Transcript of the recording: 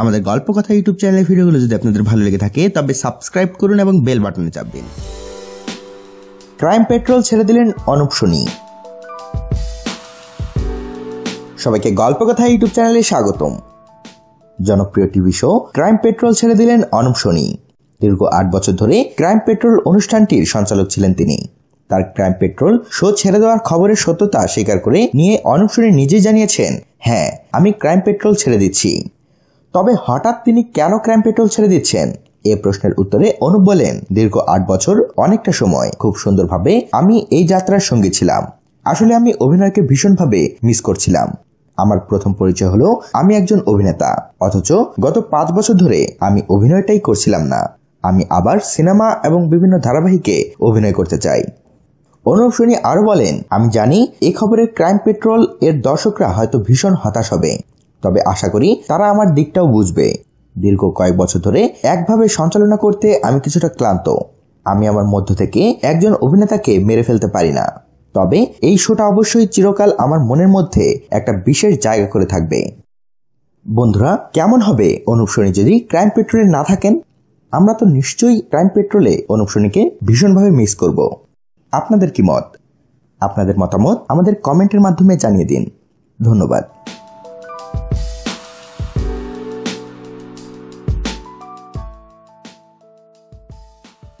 আমাদের গল্প কথা ইউটিউব চ্যানেলের ভিডিওগুলো যদি আপনাদের ভালো লেগে থাকে, তবে সাবস্ক্রাইব করুন এবং বেল বাটনে চাপ দিন। ক্রাইম পেট্রোল ছেড়ে দিলেন অনুপ সোনি। সবাইকে গল্প কথা ইউটিউব চ্যানেলে স্বাগতম। জনপ্রিয় টিভি শো ক্রাইম পেট্রোল ছেড়ে দিলেন অনুপ সোনি। দীর্ঘ আট বছর ধরে ক্রাইম পেট্রোল অনুষ্ঠানটির সঞ্চালক ছিলেন তিনি। তার ক্রাইম পেট্রোল শো ছেড়ে দেওয়ার খবরের সত্যতা স্বীকার করে নিয়ে অনুপ সোনি নিজেই জানিয়েছেন হ্যাঁ আমি ক্রাইম পেট্রোল ছেড়ে দিচ্ছি। তবে হঠাৎ তিনি কেন ক্রাইম পেট্রোল ছেড়ে দিচ্ছেন? এ প্রশ্নের উত্তরে অনুপ বলেন, দীর্ঘ আট বছর, অনেকটা সময়। খুব সুন্দরভাবে আমি এই যাত্রার সঙ্গী ছিলাম। আসলে আমি অভিনয়কে ভীষণভাবে মিস করছিলাম। আমার প্রথম পরিচয় হলো, আমি একজন অভিনেতা। অথচ গত পাঁচ বছর ধরে আমি অভিনয়টাই করছিলাম না। আমি আবার সিনেমা এবং বিভিন্ন ধারাবাহিকে অভিনয় করতে চাই। অনুপ সোনি আরও বলেন, আমি জানি এ খবরের ক্রাইম পেট্রোল এর দর্শকরা হয়তো ভীষণ হতাশ হবে। তবে আশা করি তারা আমার দিকটাও বুঝবে। দীর্ঘ কয়েক বছর ধরে একভাবে সঞ্চালনা করতে আমি কিছুটা ক্লান্ত। আমি আমার মধ্য থেকে একজন অভিনেতাকে মেরে ফেলতে পারি না। তবে এই শোটা অবশ্যই চিরকাল আমার মনের মধ্যে একটা বিশেষ জায়গা করে থাকবে। বন্ধুরা, কেমন হবে অনুপ যদি ক্রাইম পেট্রোলে না থাকেন? আমরা তো নিশ্চয়ই ক্রাইম পেট্রোলে অনুপ ভীষণভাবে মিস করব। আপনাদের কি মত? আপনাদের মতামত আমাদের কমেন্টের মাধ্যমে জানিয়ে দিন। ধন্যবাদ।